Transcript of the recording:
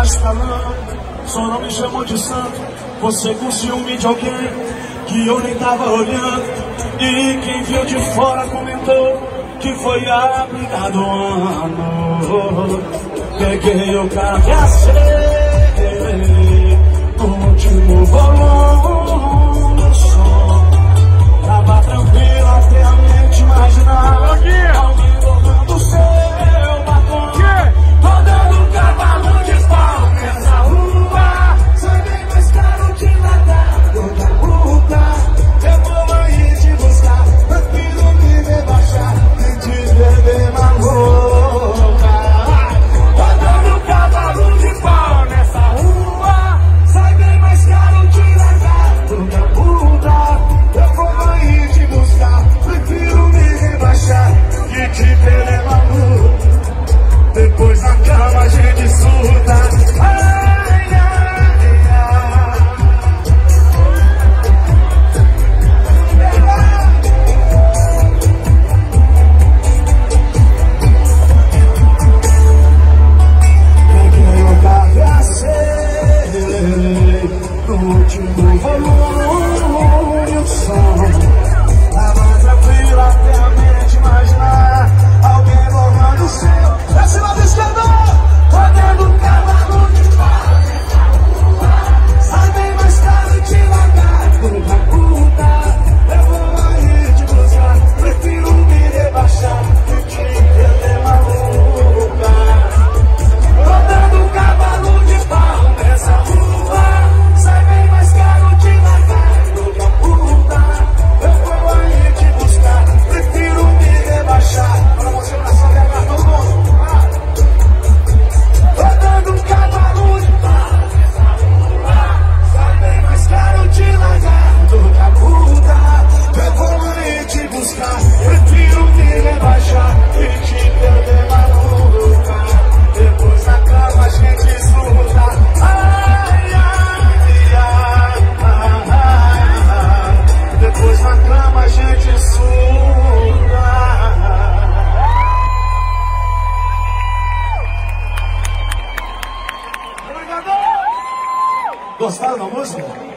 tá escalando Só não me chamou de santo. Você com ciúme de alguém Que eu nem tava olhando. E quem viu de fora comentou Que foi a brigada do ano Peguei o carro e acertei O último volume Gostaram da música?